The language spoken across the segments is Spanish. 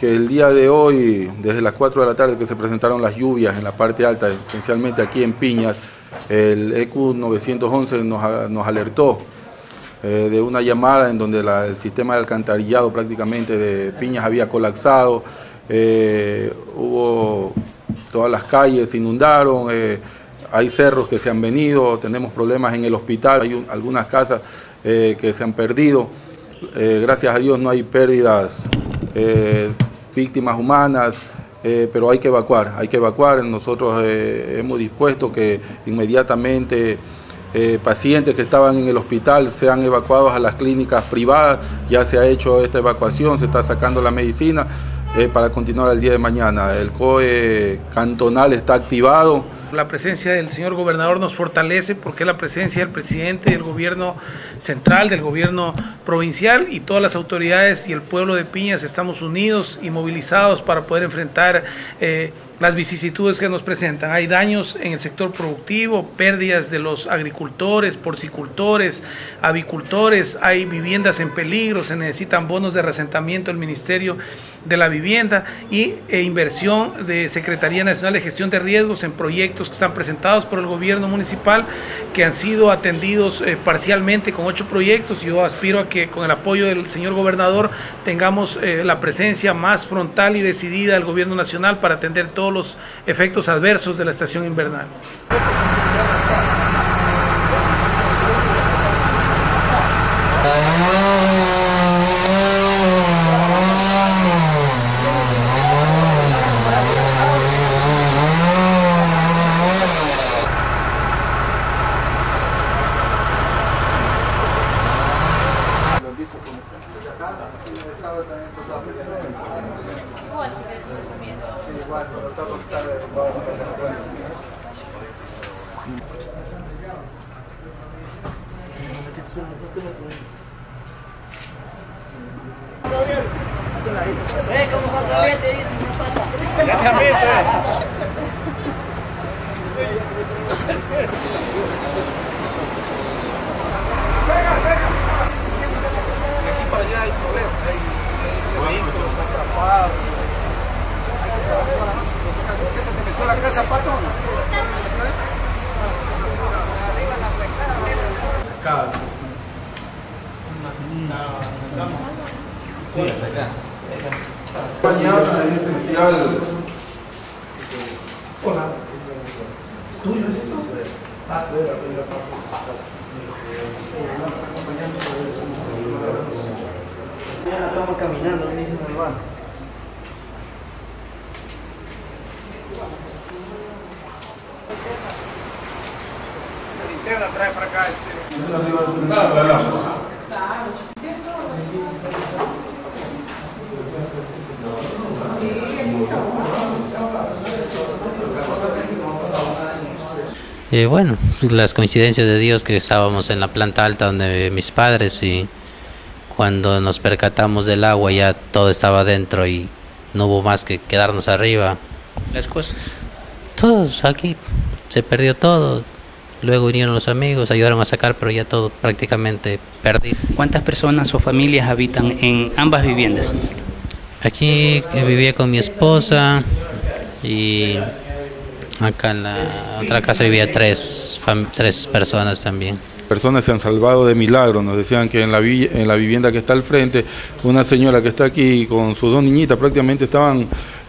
que el día de hoy, desde las 4 de la tarde que se presentaron las lluvias en la parte alta, esencialmente aquí en Piñas, el EQ 911 nos, alertó eh, de una llamada en donde el sistema de alcantarillado prácticamente de Piñas había colapsado, eh, hubo todas las calles inundaron, eh, hay cerros que se han venido, tenemos problemas en el hospital, hay algunas casas que se han perdido, gracias a Dios no hay pérdidas víctimas humanas, pero hay que evacuar, hay que evacuar. Nosotros hemos dispuesto que inmediatamente eh, pacientes que estaban en el hospital sean evacuados a las clínicas privadas, ya se ha hecho esta evacuación, se está sacando la medicina para continuar el día de mañana. El COE cantonal está activado. La presencia del señor gobernador nos fortalece porque la presencia del presidente del gobierno central, del gobierno provincial y todas las autoridades y el pueblo de Piñas estamos unidos y movilizados para poder enfrentar eh, las vicisitudes que nos presentan. Hay daños en el sector productivo, pérdidas de los agricultores, porcicultores, avicultores, hay viviendas en peligro, se necesitan bonos de resentamiento del Ministerio de la Vivienda y e inversión de Secretaría Nacional de Gestión de Riesgos en proyectos que están presentados por el gobierno municipal que han sido atendidos eh, parcialmente con ocho proyectos. Yo aspiro a que con el apoyo del señor gobernador tengamos eh, la presencia más frontal y decidida del gobierno nacional para atender todos los efectos adversos de la estación invernal. vuoi se vedi questo miedo? Sì, guarda, lo stavo stare un po' Eh, come fa a vedere isso? Na cabeça! Hola. ¿Tuyo es esto? Ah, sí, Mañana estamos caminando, me dicen el van. La linterna trae para acá. Y bueno, las coincidencias de Dios que estábamos en la planta alta donde mis padres y cuando nos percatamos del agua ya todo estaba dentro y no hubo más que quedarnos arriba. Las cosas. Todos aquí, se perdió todo. Luego vinieron los amigos, ayudaron a sacar, pero ya todo prácticamente perdido. ¿Cuántas personas o familias habitan en ambas viviendas? Aquí vivía con mi esposa y acá en la otra casa vivía tres, tres personas también. Personas se han salvado de milagro, nos decían que en la, en la vivienda que está al frente, una señora que está aquí con sus dos niñitas prácticamente estaban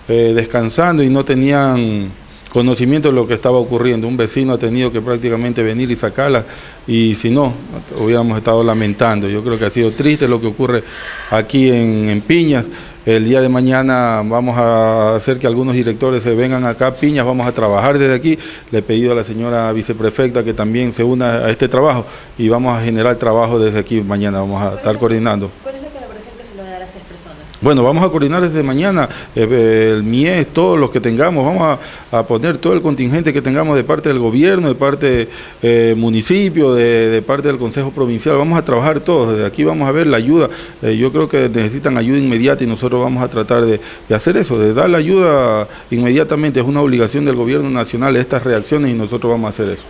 eh, descansando y no tenían conocimiento de lo que estaba ocurriendo. Un vecino ha tenido que prácticamente venir y sacarla y si no, hubiéramos estado lamentando. Yo creo que ha sido triste lo que ocurre aquí en, Piñas. El día de mañana vamos a hacer que algunos directores se vengan acá a Piñas, vamos a trabajar desde aquí. Le he pedido a la señora viceprefecta que también se una a este trabajo y vamos a generar trabajo desde aquí mañana, vamos a estar coordinando. ¿Cuál es la colaboración que se le va a dar a estas personas? Bueno, vamos a coordinar desde mañana eh, el MIES, todos los que tengamos, vamos a, poner todo el contingente que tengamos de parte del gobierno, de parte eh, municipio, de, parte del Consejo Provincial, vamos a trabajar todos, desde aquí vamos a ver la ayuda, eh, yo creo que necesitan ayuda inmediata y nosotros vamos a tratar de, de, hacer eso, de dar la ayuda inmediatamente, es una obligación del gobierno nacional estas reacciones y nosotros vamos a hacer eso.